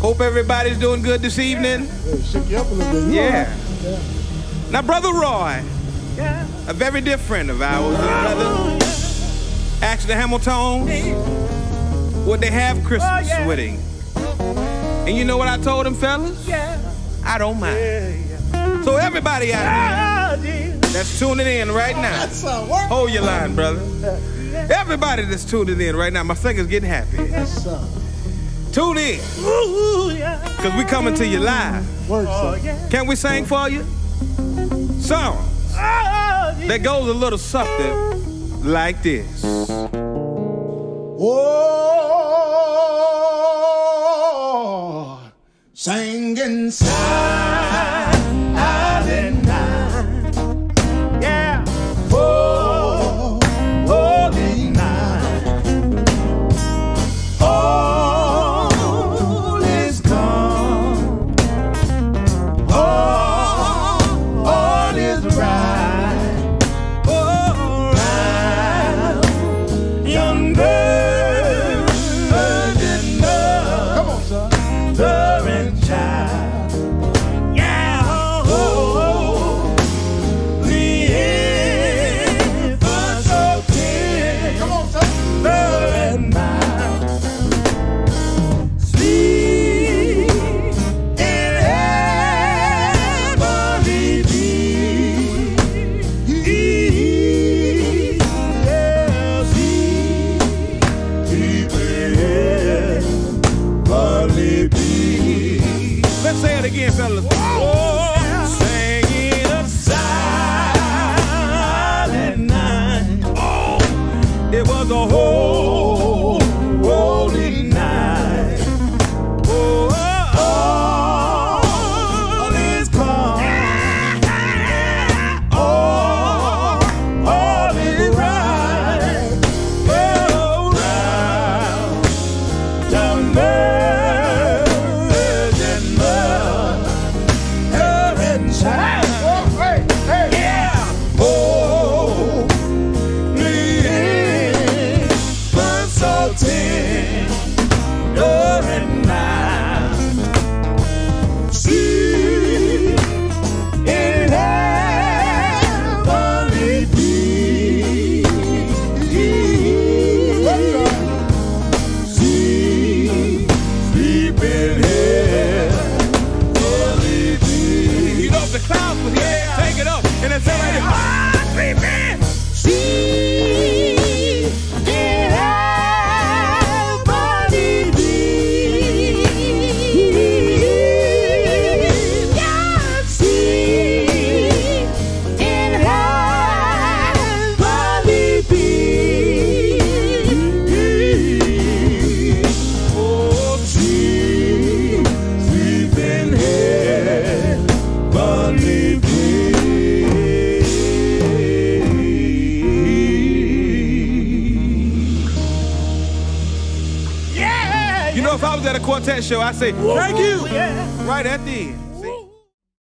Hope everybody's doing good this evening. Hey, shake you up a little bit. You Yeah. Now, Brother Roy, a very dear friend of ours, brother, asked the Hamiltones would they have Christmas with him. And you know what I told him, fellas? I don't mind. So everybody out there that's tuning in right now, That's uh, hold your line, brother. Everybody that's tuning in right now, my finger's getting happy. Tune in, because we coming to you live. work. Oh, son. Can we sing for you? Song oh, that goes a little something like this. Oh, singing silent fellas. You know, if I was at a quartet show, I'd say, thank you, right at the end.